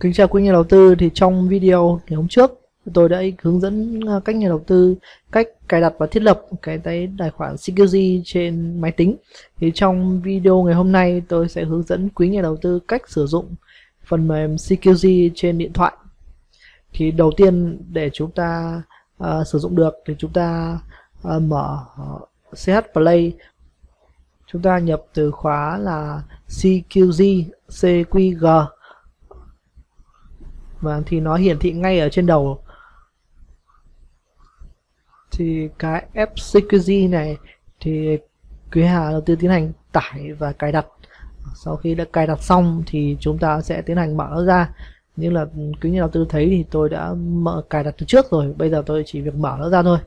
Kính chào quý nhà đầu tư thì trong video ngày hôm trước tôi đã hướng dẫn à, cách nhà đầu tư cách cài đặt và thiết lập cái tài khoản CQG trên máy tính. Thì trong video ngày hôm nay tôi sẽ hướng dẫn quý nhà đầu tư cách sử dụng phần mềm CQG trên điện thoại. Thì đầu tiên để chúng ta uh, sử dụng được thì chúng ta uh, mở CH Play chúng ta nhập từ khóa là CQG CQG và thì nó hiển thị ngay ở trên đầu. Thì cái FCQG này thì quý Hà đầu tiên tiến hành tải và cài đặt. Sau khi đã cài đặt xong thì chúng ta sẽ tiến hành mở nó ra. Như là quý nhà đầu tư thấy thì tôi đã mở cài đặt từ trước rồi. Bây giờ tôi chỉ việc mở nó ra thôi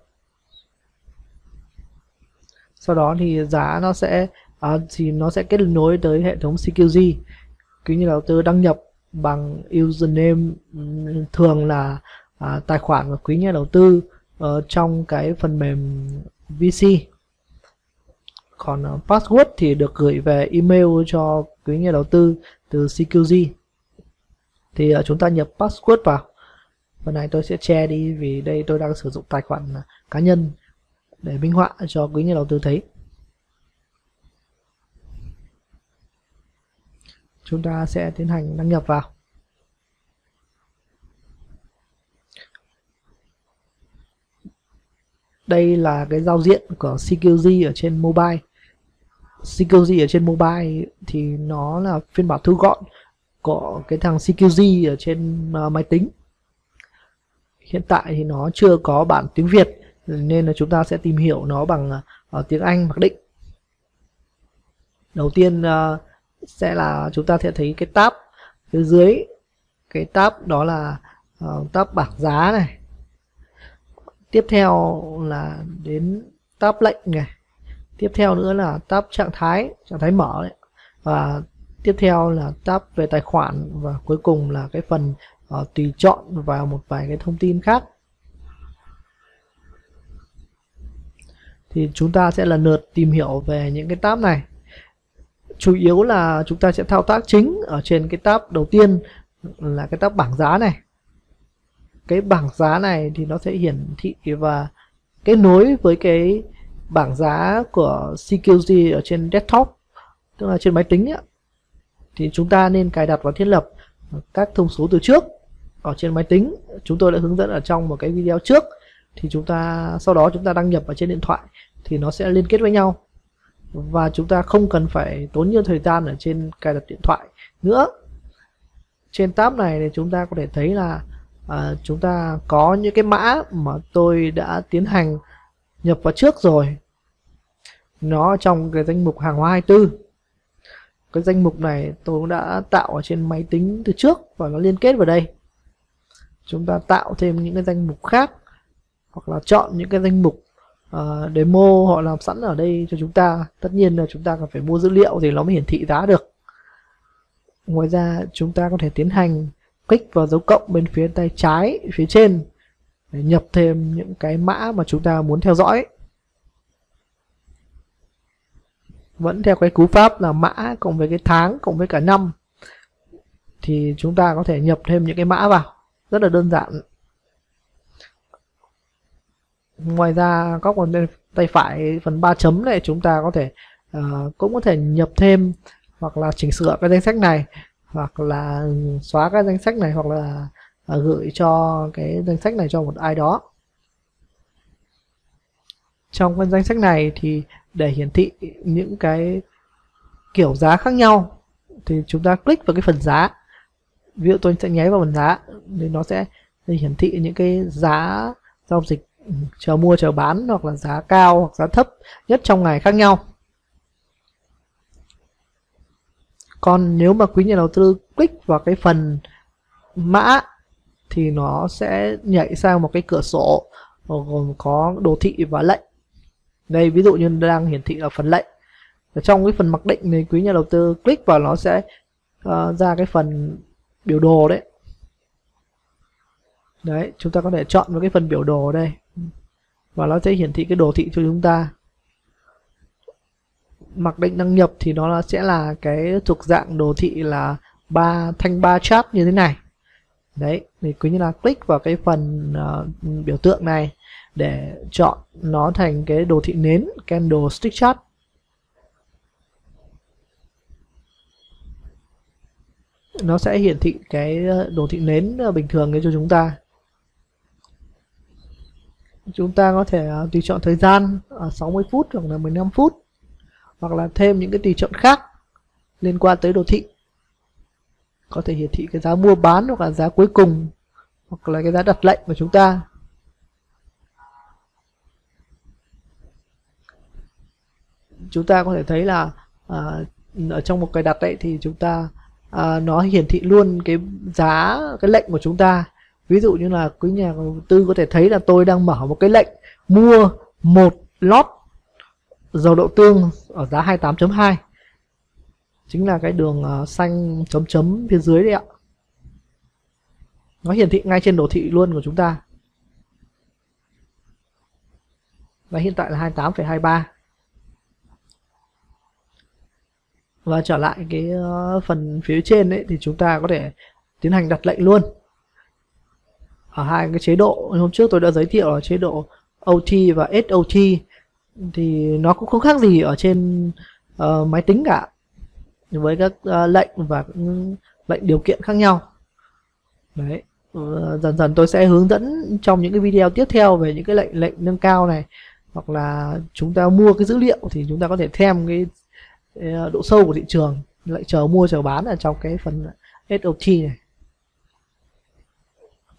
sau đó thì giá nó sẽ à, thì nó sẽ kết nối tới hệ thống CQG quý nhà đầu tư đăng nhập bằng username thường là à, tài khoản của quý nhà đầu tư ở trong cái phần mềm VC còn uh, password thì được gửi về email cho quý nhà đầu tư từ CQG thì uh, chúng ta nhập password vào. Phần này tôi sẽ che đi vì đây tôi đang sử dụng tài khoản à, cá nhân để minh họa cho quý nhà đầu tư thấy. Chúng ta sẽ tiến hành đăng nhập vào. Đây là cái giao diện của CQG ở trên mobile. CQG ở trên mobile thì nó là phiên bản thu gọn của cái thằng CQG ở trên uh, máy tính. Hiện tại thì nó chưa có bản tiếng Việt nên là chúng ta sẽ tìm hiểu nó bằng uh, tiếng Anh mặc định. Đầu tiên uh, sẽ là chúng ta sẽ thấy cái tab phía dưới. Cái tab đó là uh, tab bảng giá này. Tiếp theo là đến tab lệnh này. Tiếp theo nữa là tab trạng thái trạng thái mở đấy. và tiếp theo là tab về tài khoản và cuối cùng là cái phần uh, tùy chọn vào một vài cái thông tin khác. Thì chúng ta sẽ lần lượt tìm hiểu về những cái tab này. Chủ yếu là chúng ta sẽ thao tác chính ở trên cái tab đầu tiên là cái tab bảng giá này. Cái bảng giá này thì nó sẽ hiển thị và kết nối với cái bảng giá của CQG ở trên desktop, tức là trên máy tính ấy. thì chúng ta nên cài đặt và thiết lập các thông số từ trước ở trên máy tính. Chúng tôi đã hướng dẫn ở trong một cái video trước. Thì chúng ta, sau đó chúng ta đăng nhập vào trên điện thoại thì nó sẽ liên kết với nhau. Và chúng ta không cần phải tốn nhiều thời gian ở trên cài đặt điện thoại nữa. Trên tab này thì chúng ta có thể thấy là à, chúng ta có những cái mã mà tôi đã tiến hành nhập vào trước rồi. Nó trong cái danh mục hàng hóa 24 cái danh mục này tôi cũng đã tạo ở trên máy tính từ trước và nó liên kết vào đây. Chúng ta tạo thêm những cái danh mục khác hoặc là chọn những cái danh mục uh, demo họ làm sẵn ở đây cho chúng ta. Tất nhiên là chúng ta cần phải mua dữ liệu thì nó mới hiển thị giá được. Ngoài ra chúng ta có thể tiến hành kích vào dấu cộng bên phía tay trái phía trên để nhập thêm những cái mã mà chúng ta muốn theo dõi. Vẫn theo cái cú pháp là mã cộng với cái tháng cộng với cả năm thì chúng ta có thể nhập thêm những cái mã vào. Rất là đơn giản ngoài ra góc bên tay phải phần ba chấm này chúng ta có thể uh, cũng có thể nhập thêm hoặc là chỉnh sửa cái danh sách này hoặc là xóa cái danh sách này hoặc là uh, gửi cho cái danh sách này cho một ai đó. Trong cái danh sách này thì để hiển thị những cái kiểu giá khác nhau thì chúng ta click vào cái phần giá. Ví dụ tôi sẽ nháy vào phần giá thì nó sẽ hiển thị những cái giá giao dịch chờ mua chờ bán hoặc là giá cao hoặc giá thấp nhất trong ngày khác nhau. Còn nếu mà quý nhà đầu tư click vào cái phần mã thì nó sẽ nhảy sang một cái cửa sổ gồm có đồ thị và lệnh. Đây ví dụ như đang hiển thị ở phần lệnh. Ở trong cái phần mặc định thì quý nhà đầu tư click vào nó sẽ uh, ra cái phần biểu đồ đấy. Đấy chúng ta có thể chọn vào cái phần biểu đồ đây và nó sẽ hiển thị cái đồ thị cho chúng ta. Mặc định đăng nhập thì nó sẽ là cái thuộc dạng đồ thị là ba thanh ba chart như thế này. Đấy thì cứ như là click vào cái phần uh, biểu tượng này để chọn nó thành cái đồ thị nến candle stick chart. Nó sẽ hiển thị cái ờ, đồ thị nến ờ, bình thường cho chúng ta chúng ta có thể uh, tùy chọn thời gian à, uh, 60 phút hoặc là 15 phút hoặc là thêm những cái tùy chọn khác liên quan tới đồ thị. Có thể hiển thị cái giá mua bán hoặc là giá cuối cùng hoặc là cái giá đặt lệnh của chúng ta. Chúng ta có thể thấy là à, ở trong một cái đặt đấy thì chúng ta à, nó hiển thị luôn cái giá cái lệnh của chúng ta ví dụ như là quý nhà đầu tư có thể thấy là tôi đang mở một cái lệnh mua một lót dầu đậu tương ở giá 28.2 chính là cái đường ờ, xanh chấm chấm phía dưới đấy ạ. Nó hiển thị ngay trên đồ thị luôn của chúng ta. Và hiện tại là 28,23 và trở lại cái ờ, phần phía trên đấy thì chúng ta có thể tiến hành đặt lệnh luôn ở hai cái chế độ hôm trước tôi đã giới thiệu là chế độ OT và SOT thì nó cũng không khác gì ở trên uh, máy tính cả với các uh, lệnh và lệnh điều kiện khác nhau. Đấy uh, dần dần tôi sẽ hướng dẫn trong những cái video tiếp theo về những cái lệnh lệnh nâng cao này. Hoặc là chúng ta mua cái dữ liệu thì chúng ta có thể thêm cái, cái độ sâu của thị trường lại chờ mua chờ bán ở trong cái phần SOT này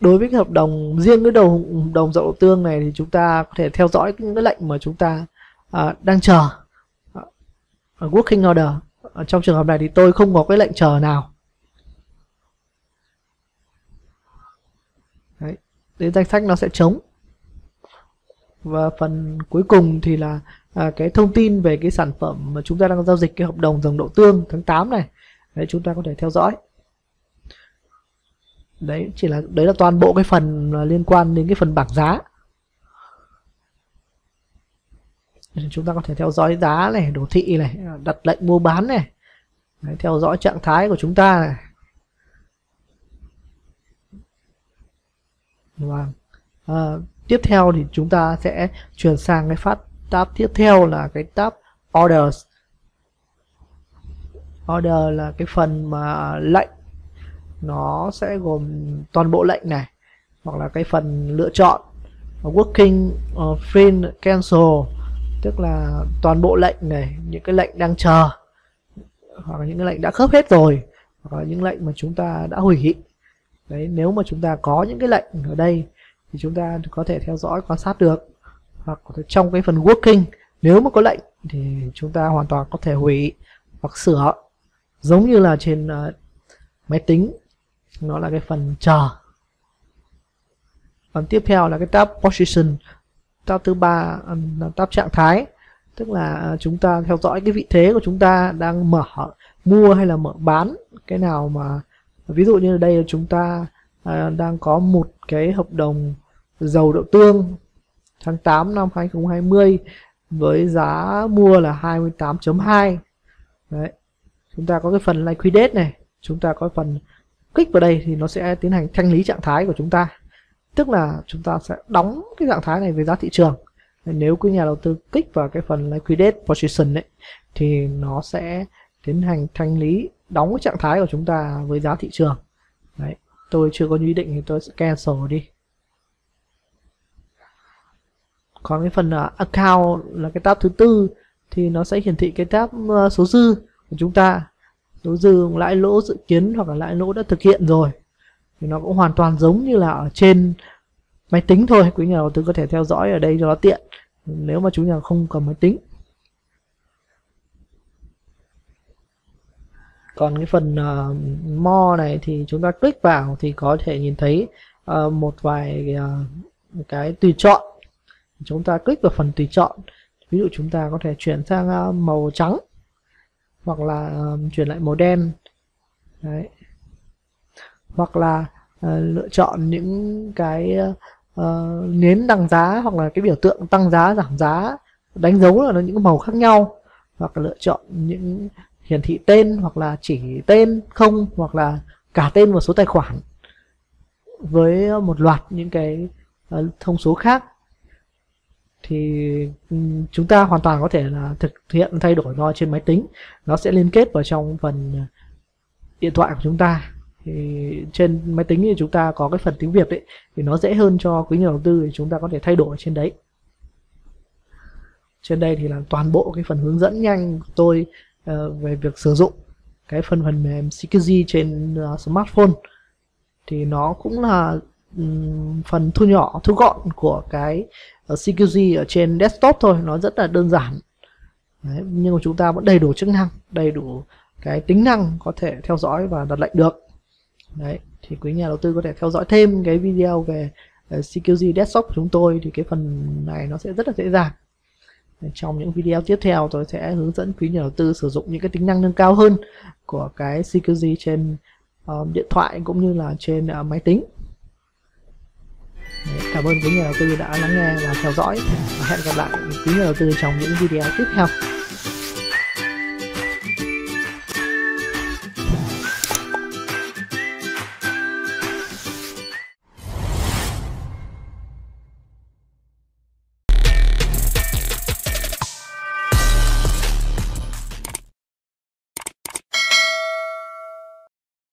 đối với cái hợp đồng riêng cái đầu đồng dậu tương này thì chúng ta có thể theo dõi những cái lệnh mà chúng ta à, đang chờ. À, à, working order. À, trong trường hợp này thì tôi không có cái lệnh chờ nào. Đấy. đến danh sách nó sẽ trống. Và phần cuối cùng thì là à, cái thông tin về cái sản phẩm mà chúng ta đang giao dịch cái hợp đồng dòng đậu tương tháng 8 này. Đấy chúng ta có thể theo dõi đấy chỉ là đấy là toàn bộ cái phần à, liên quan đến cái phần bảng giá. Chúng ta có thể theo dõi giá này đồ thị này đặt lệnh mua bán này. Đấy, theo dõi trạng thái của chúng ta này. Và à, tiếp theo thì chúng ta sẽ chuyển sang cái phát tab tiếp theo là cái tab orders. Order là cái phần mà lệnh nó sẽ gồm toàn bộ lệnh này hoặc là cái phần lựa chọn ờ, working uh, free cancel tức là toàn bộ lệnh này những cái lệnh đang chờ hoặc là những cái lệnh đã khớp hết rồi hoặc là những lệnh mà chúng ta đã hủy. Đấy nếu mà chúng ta có những cái lệnh ở đây thì chúng ta có thể theo dõi quan sát được. Hoặc trong cái phần working nếu mà có lệnh thì chúng ta hoàn toàn có thể hủy hoặc sửa. Giống như là trên uh, máy tính nó là cái phần chờ. Phần tiếp theo là cái tab position tab thứ ba là tab trạng thái. Tức là à, chúng ta theo dõi cái vị thế của chúng ta đang mở mua hay là mở bán cái nào mà ví dụ như đây là chúng ta à, đang có một cái hợp đồng dầu đậu tương tháng 8 năm 2020 với giá mua là 28.2 đấy chúng ta có cái phần liquidate này chúng ta có phần kích vào đây thì nó sẽ tiến hành thanh lý trạng thái của chúng ta. Tức là chúng ta sẽ đóng cái trạng thái này với giá thị trường. Nếu quý nhà đầu tư kích vào cái phần liquidate position ấy thì nó sẽ tiến hành thanh lý đóng cái trạng thái của chúng ta với giá thị trường. Đấy tôi chưa có ý định thì tôi sẽ cancel đi. Còn cái phần uh, account là cái tab thứ tư thì nó sẽ hiển thị cái tab uh, số dư của chúng ta số dư lãi lỗ dự kiến hoặc là lãi lỗ đã thực hiện rồi. Thì nó cũng hoàn toàn giống như là ở trên máy tính thôi. Quý nhà đầu tư có thể theo dõi ở đây cho nó tiện nếu mà chúng nhà không cầm máy tính. Còn cái phần uh, mo này thì chúng ta click vào thì có thể nhìn thấy uh, một vài uh, cái tùy chọn. Chúng ta click vào phần tùy chọn. Ví dụ chúng ta có thể chuyển sang uh, màu trắng hoặc là uh, chuyển lại màu đen. Đấy. hoặc là uh, lựa chọn những cái uh, nến tăng giá hoặc là cái biểu tượng tăng giá giảm giá đánh dấu là những màu khác nhau. Hoặc là lựa chọn những hiển thị tên hoặc là chỉ tên không hoặc là cả tên và số tài khoản với một loạt những cái uh, thông số khác thì ừ, chúng ta hoàn toàn có thể là thực hiện thay đổi nó trên máy tính. Nó sẽ liên kết vào trong phần ờ, điện thoại của chúng ta. Thì trên máy tính thì chúng ta có cái phần tiếng Việt đấy thì nó dễ hơn cho quý nhà đầu tư thì chúng ta có thể thay đổi trên đấy. Trên đây thì là toàn bộ cái phần hướng dẫn nhanh của tôi uh, về việc sử dụng cái phần phần mềm CQG trên uh, smartphone. Thì nó cũng là um, phần thu nhỏ thu gọn của cái Ờ, CQG ở trên desktop thôi nó rất là đơn giản. Đấy, nhưng mà chúng ta vẫn đầy đủ chức năng đầy đủ cái tính năng có thể theo dõi và đặt lệnh được. Đấy thì quý nhà đầu tư có thể theo dõi thêm cái video về ờ, CQG desktop của chúng tôi thì cái phần này nó sẽ rất là dễ dàng. Trong những video tiếp theo tôi sẽ hướng dẫn quý nhà đầu tư sử dụng những cái tính năng nâng cao hơn của cái CQG trên uh, điện thoại cũng như là trên uh, máy tính cảm ơn quý nhà đầu tư đã lắng nghe và theo dõi. Và hẹn gặp lại quý nhà đầu tư trong những video tiếp theo.